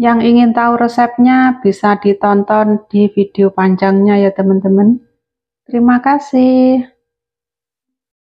Yang ingin tahu resepnya bisa ditonton di video panjangnya ya teman-teman. Terima kasih.